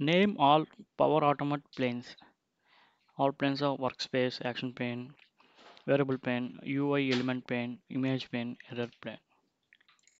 Name all Power Automate panes. All panes are workspace, action pane, variable pane, UI element pane, image pane, error pane.